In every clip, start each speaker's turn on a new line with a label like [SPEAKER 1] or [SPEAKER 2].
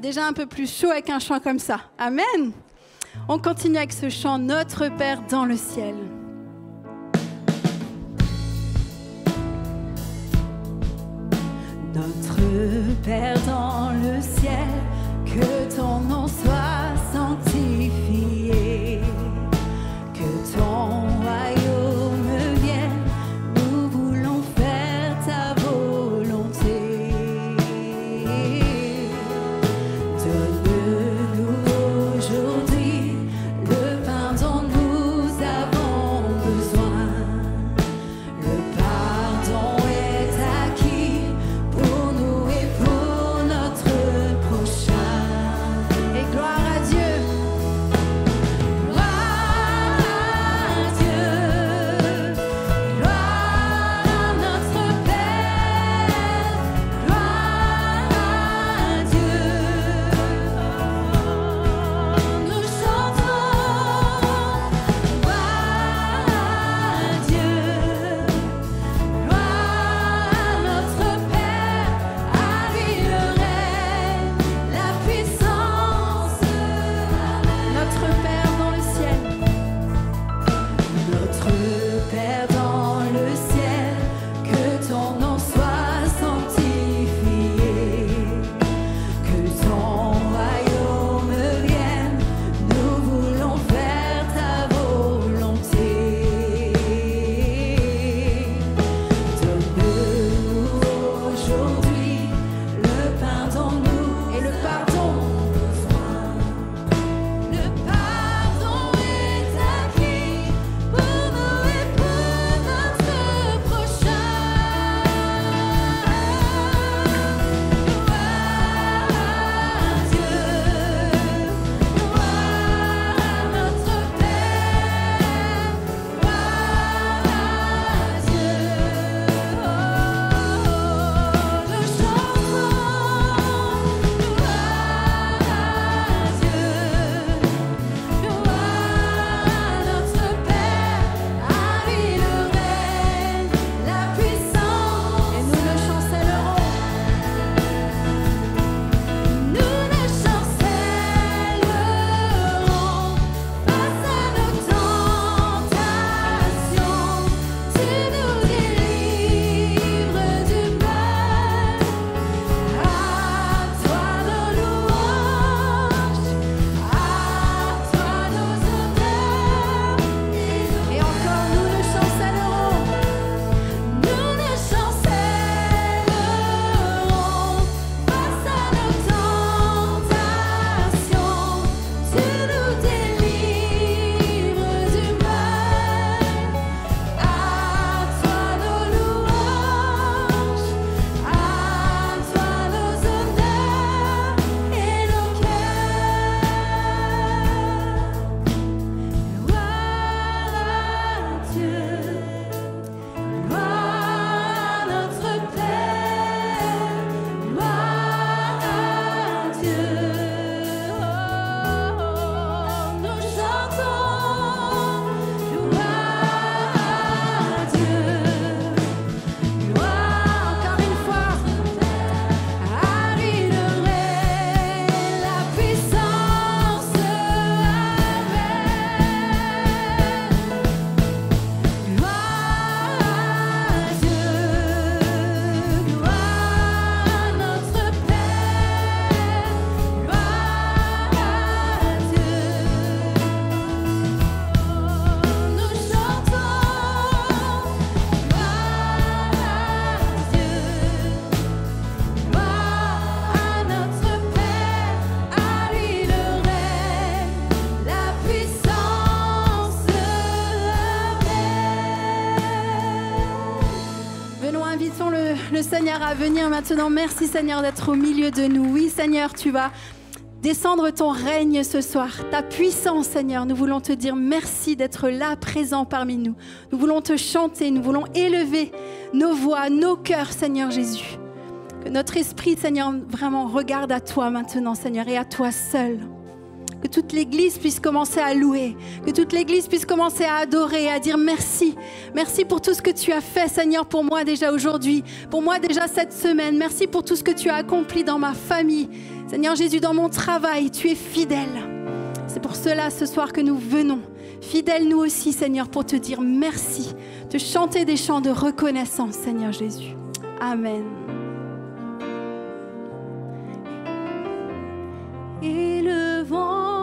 [SPEAKER 1] déjà un peu plus chaud avec un chant comme ça. Amen. On continue avec ce chant Notre Père dans le ciel.
[SPEAKER 2] Notre Père dans le ciel, que ton nom soit sanctifié. à
[SPEAKER 1] venir maintenant. Merci Seigneur d'être au milieu de nous. Oui Seigneur, tu vas descendre ton règne ce soir, ta puissance Seigneur. Nous voulons te dire merci d'être là présent parmi nous. Nous voulons te chanter, nous voulons élever nos voix, nos cœurs Seigneur Jésus. Que notre esprit Seigneur vraiment regarde à toi maintenant Seigneur et à toi seul.
[SPEAKER 2] Que toute l'Église puisse commencer à louer, que toute l'Église puisse commencer à adorer, à dire merci. Merci pour tout ce que tu as fait, Seigneur, pour moi déjà aujourd'hui, pour moi déjà cette semaine. Merci pour tout ce que tu as accompli dans ma famille. Seigneur Jésus, dans mon travail, tu es fidèle. C'est pour cela ce soir que nous venons, fidèles nous aussi, Seigneur, pour te dire merci, te chanter des chants de reconnaissance, Seigneur Jésus. Amen. Élevons nos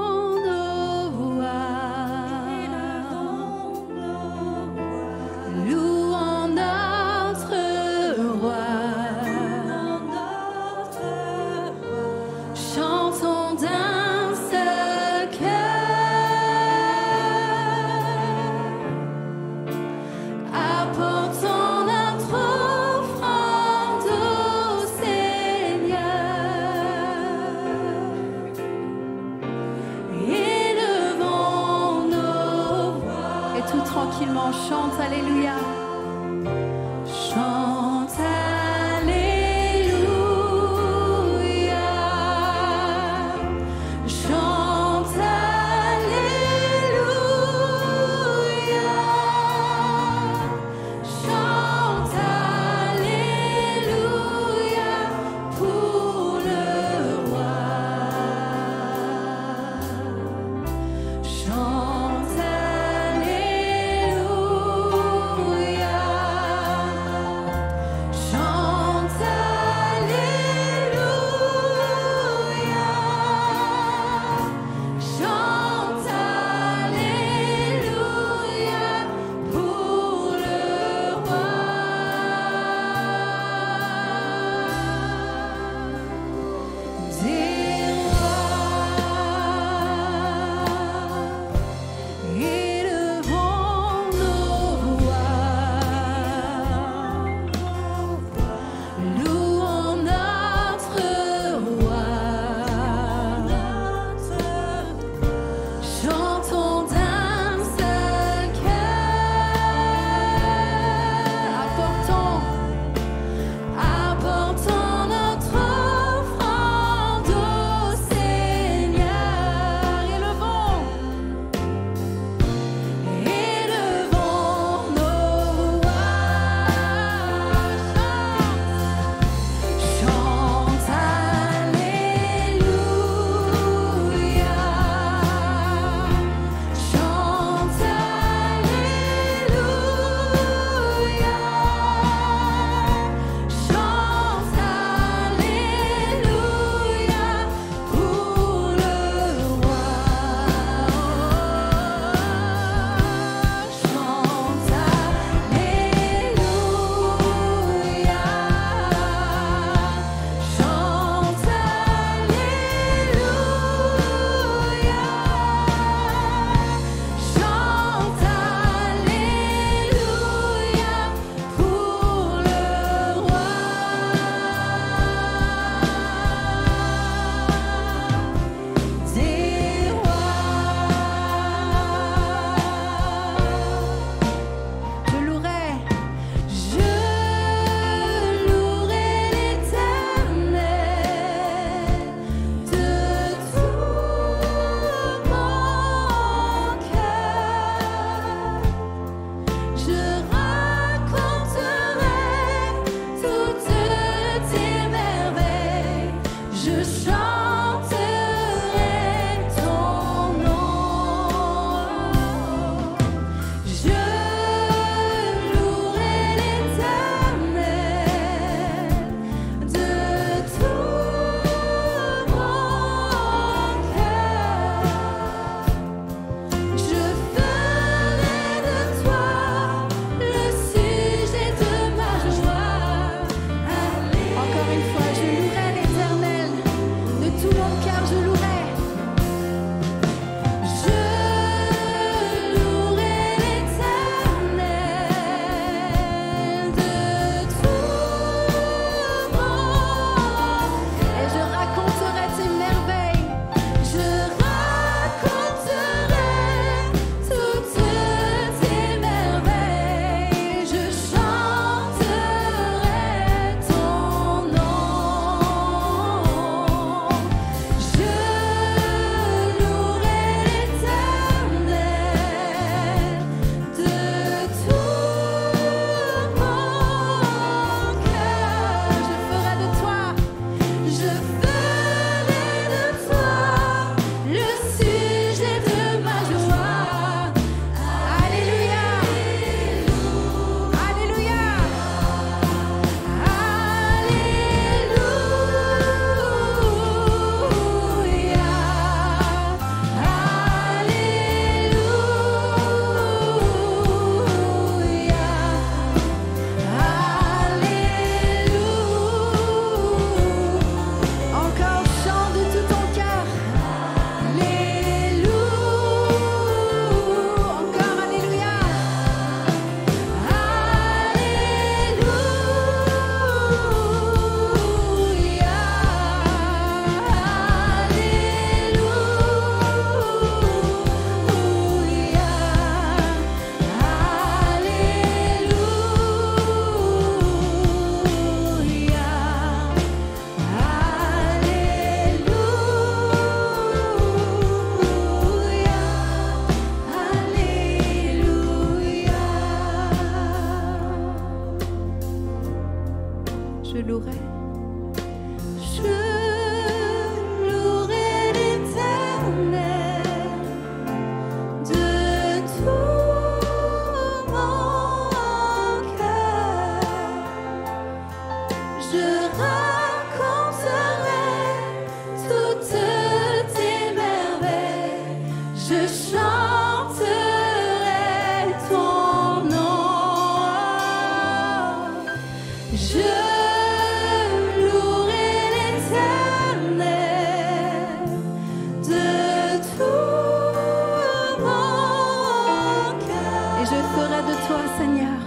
[SPEAKER 2] Et
[SPEAKER 1] je ferai de toi, Seigneur.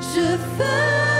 [SPEAKER 2] Je ferai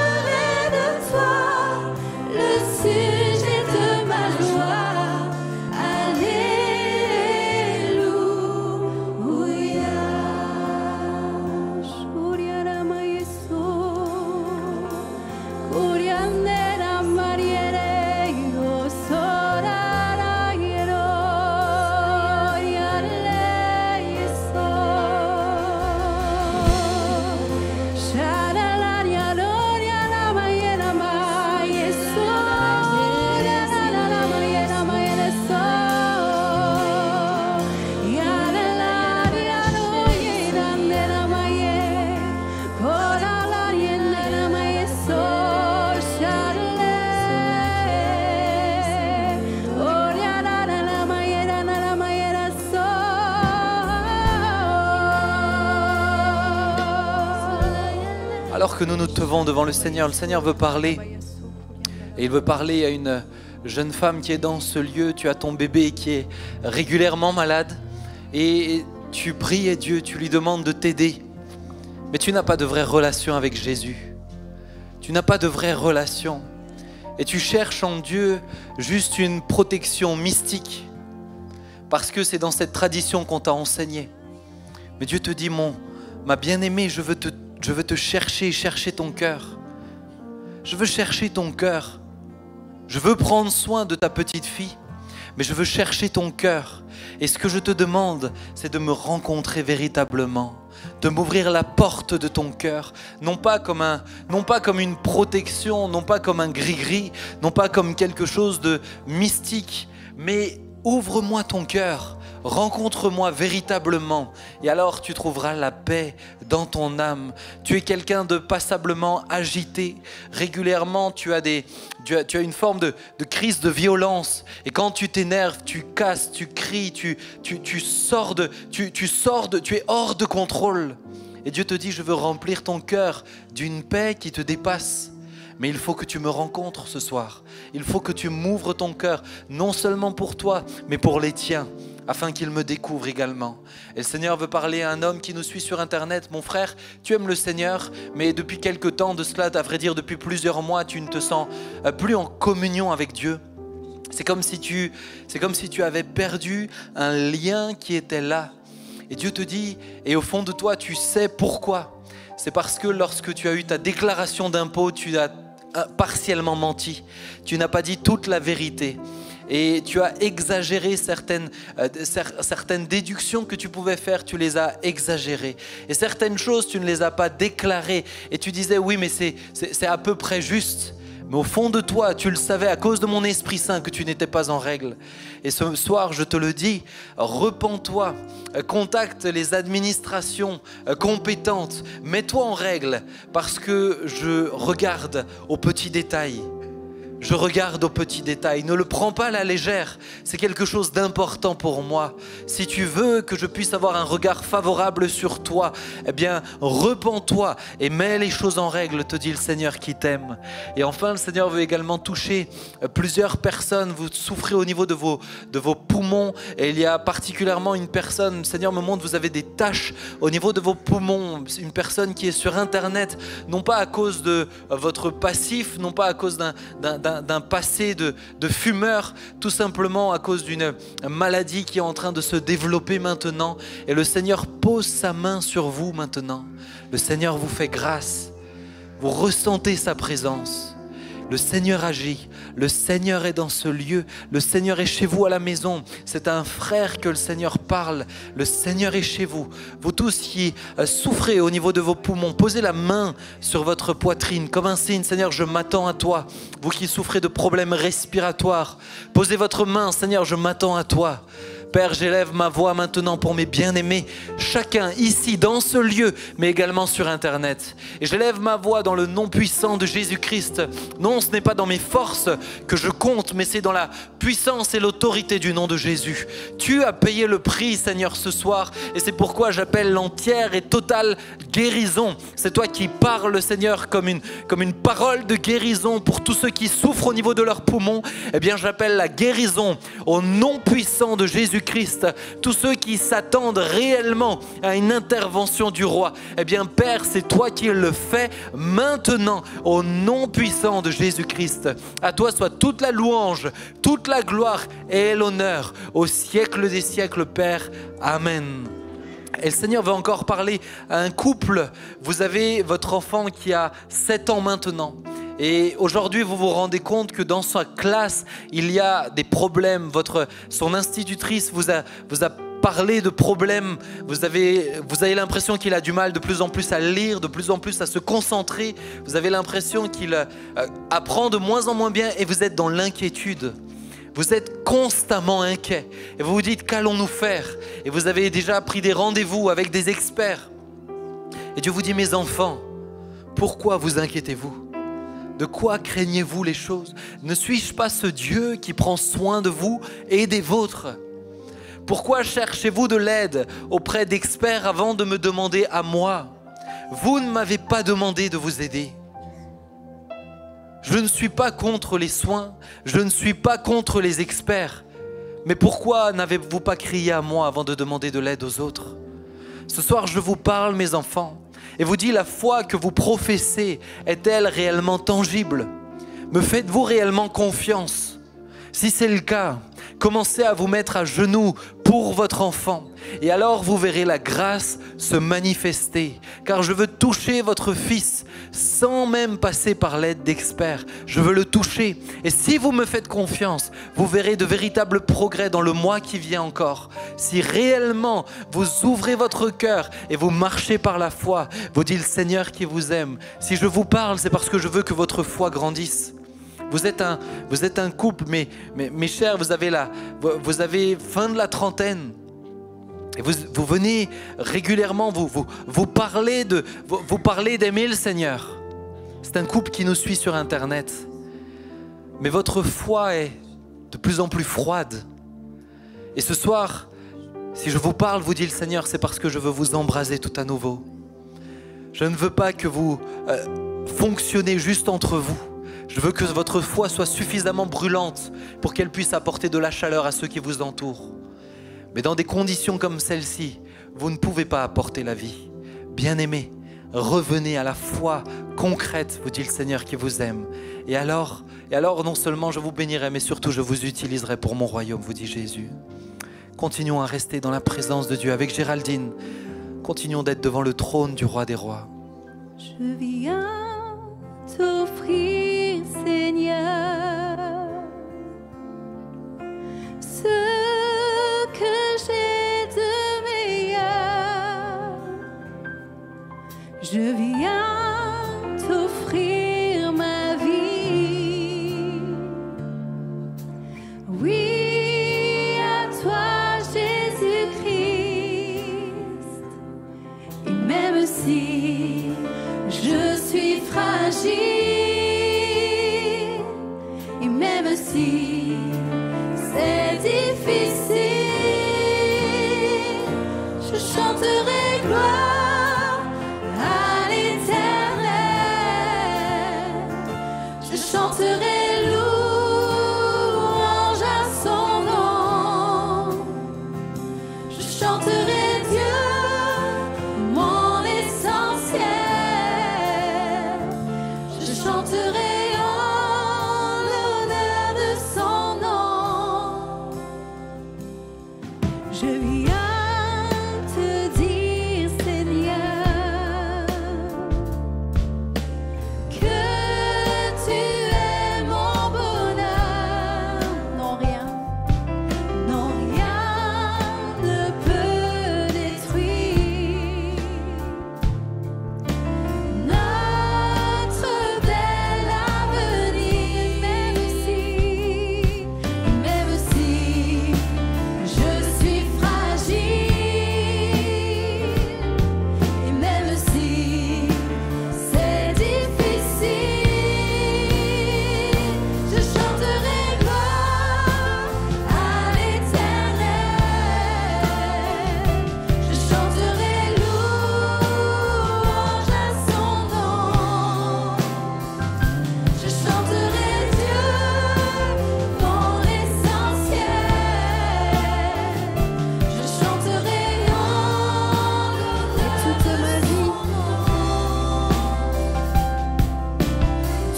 [SPEAKER 3] Alors que nous nous tenons devant le Seigneur, le Seigneur veut parler. Et il veut parler à une jeune femme qui est dans ce lieu. Tu as ton bébé qui est régulièrement malade. Et tu pries et Dieu, tu lui demandes de t'aider. Mais tu n'as pas de vraie relation avec Jésus. Tu n'as pas de vraie relation. Et tu cherches en Dieu juste une protection mystique. Parce que c'est dans cette tradition qu'on t'a enseigné. Mais Dieu te dit, mon, ma bien-aimée, je veux te, je veux te chercher, chercher ton cœur. Je veux chercher ton cœur. Je veux prendre soin de ta petite fille, mais je veux chercher ton cœur. Et ce que je te demande, c'est de me rencontrer véritablement, de m'ouvrir la porte de ton cœur, non pas comme un, non pas comme une protection, non pas comme un gris-gris, non pas comme quelque chose de mystique, mais ouvre-moi ton cœur. Rencontre-moi véritablement et alors tu trouveras la paix dans ton âme. Tu es quelqu'un de passablement agité. Régulièrement, tu as, des, tu as, tu as une forme de, de crise de violence. Et quand tu t'énerves, tu casses, tu cries, tu, tu, tu sors de, tu, tu sors de, tu es hors de contrôle. Et Dieu te dit, je veux remplir ton cœur d'une paix qui te dépasse. Mais il faut que tu me rencontres ce soir. Il faut que tu m'ouvres ton cœur, non seulement pour toi, mais pour les tiens, afin qu'ils me découvrent également. Et le Seigneur veut parler à un homme qui nous suit sur Internet. Mon frère, tu aimes le Seigneur, mais depuis quelque temps de cela, à vrai dire depuis plusieurs mois, tu ne te sens euh, plus en communion avec Dieu. C'est comme si tu, c'est comme si tu avais perdu un lien qui était là. Et Dieu te dit, et au fond de toi, tu sais pourquoi. C'est parce que lorsque tu as eu ta déclaration d'impôt, tu as euh, partiellement menti. Tu n'as pas dit toute la vérité. Et tu as exagéré certaines, euh, cer- certaines déductions que tu pouvais faire, tu les as exagérées. Et certaines choses, tu ne les as pas déclarées. Et tu disais, oui, mais c'est à peu près juste. Mais au fond de toi, tu le savais à cause de mon Esprit Saint que tu n'étais pas en règle. Et ce soir, je te le dis, repens-toi, euh, contacte les administrations euh, compétentes, mets-toi en règle parce que je regarde aux petits détails. Je regarde aux petits détails. Ne le prends pas à la légère. C'est quelque chose d'important pour moi. Si tu veux que je puisse avoir un regard favorable sur toi, eh bien, repens-toi et mets les choses en règle, te dit le Seigneur qui t'aime. Et enfin, le Seigneur veut également toucher plusieurs personnes. Vous souffrez au niveau de vos, de vos poumons. Et il y a particulièrement une personne, le Seigneur me montre, vous avez des taches au niveau de vos poumons. Une personne qui est sur Internet, non pas à cause de votre passif, non pas à cause d'un- d'un passé de, de fumeur, tout simplement à cause d'une maladie qui est en train de se développer maintenant. Et le Seigneur pose sa main sur vous maintenant. Le Seigneur vous fait grâce. Vous ressentez sa présence. Le Seigneur agit. Le Seigneur est dans ce lieu. Le Seigneur est chez vous à la maison. C'est à un frère que le Seigneur parle. Le Seigneur est chez vous. Vous tous qui euh, souffrez au niveau de vos poumons, posez la main sur votre poitrine comme un signe. Seigneur, je m'attends à toi. Vous qui souffrez de problèmes respiratoires, posez votre main. Seigneur, je m'attends à toi. Père, j'élève ma voix maintenant pour mes bien-aimés, chacun ici dans ce lieu, mais également sur Internet. Et j'élève ma voix dans le nom puissant de Jésus-Christ. Non, ce n'est pas dans mes forces que je compte, mais c'est dans la puissance et l'autorité du nom de Jésus. Tu as payé le prix, Seigneur, ce soir, et c'est pourquoi j'appelle l'entière et totale guérison. C'est toi qui parles, Seigneur, comme une, comme une parole de guérison pour tous ceux qui souffrent au niveau de leurs poumons. Eh bien, j'appelle la guérison au nom puissant de Jésus-Christ Jésus-Christ, tous ceux qui s'attendent réellement à une intervention du roi, eh bien Père, c'est toi qui le fais maintenant au nom puissant de Jésus-Christ. À toi soit toute la louange, toute la gloire et l'honneur au siècle des siècles, Père. Amen. Et le Seigneur veut encore parler à un couple. Vous avez votre enfant qui a 7 ans maintenant. Et aujourd'hui, vous vous rendez compte que dans sa classe, il y a des problèmes. Votre, son institutrice vous a, vous a parlé de problèmes. Vous avez, l'impression qu'il a du mal de plus en plus à lire, de plus en plus à se concentrer. Vous avez l'impression qu'il euh, apprend de moins en moins bien et vous êtes dans l'inquiétude. Vous êtes constamment inquiet et vous vous dites qu'allons-nous faire? Et vous avez déjà pris des rendez-vous avec des experts. Et Dieu vous dit, mes enfants, pourquoi vous inquiétez-vous? De quoi craignez-vous les choses? Ne suis-je pas ce Dieu qui prend soin de vous et des vôtres? Pourquoi cherchez-vous de l'aide auprès d'experts avant de me demander à moi? Vous ne m'avez pas demandé de vous aider. Je ne suis pas contre les soins, je ne suis pas contre les experts. Mais pourquoi n'avez-vous pas crié à moi avant de demander de l'aide aux autres? Ce soir, je vous parle, mes enfants, et vous dis, la foi que vous professez est-elle réellement tangible? Me faites-vous réellement confiance? Si c'est le cas, commencez à vous mettre à genoux pour votre enfant. Et alors vous verrez la grâce se manifester. Car je veux toucher votre fils sans même passer par l'aide d'experts. Je veux le toucher. Et si vous me faites confiance, vous verrez de véritables progrès dans le mois qui vient encore. Si réellement vous ouvrez votre cœur et vous marchez par la foi, vous dites le Seigneur qui vous aime. Si je vous parle, c'est parce que je veux que votre foi grandisse. Vous êtes un, vous êtes un couple, mais, mais mes chers, vous avez, la, vous, avez fin de la trentaine. Et vous, vous venez régulièrement, vous, vous, vous parlez vous, d'aimer le Seigneur. C'est un couple qui nous suit sur Internet. Mais votre foi est de plus en plus froide. Et ce soir, si je vous parle, vous dit le Seigneur, c'est parce que je veux vous embraser tout à nouveau. Je ne veux pas que vous euh, fonctionnez juste entre vous. Je veux que votre foi soit suffisamment brûlante pour qu'elle puisse apporter de la chaleur à ceux qui vous entourent. Mais dans des conditions comme celle-ci, vous ne pouvez pas apporter la vie. Bien-aimés, revenez à la foi concrète, vous dit le Seigneur qui vous aime. Et alors, et alors non seulement je vous bénirai, mais surtout je vous utiliserai pour mon royaume, vous dit Jésus. Continuons à rester dans la présence de Dieu avec Géraldine. Continuons d'être devant le trône du roi des rois.
[SPEAKER 2] Je viens t'offrir, Seigneur, ce que j'ai de meilleur. Je viens t'offrir ma vie. Oui, à toi, Jésus-Christ. Et même si je suis fragile, même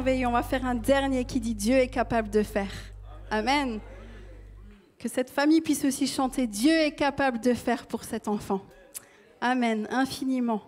[SPEAKER 2] On va faire un dernier qui dit Dieu est capable de faire. Amen. Que cette famille puisse aussi chanter Dieu est capable de faire pour cet enfant. Amen, infiniment.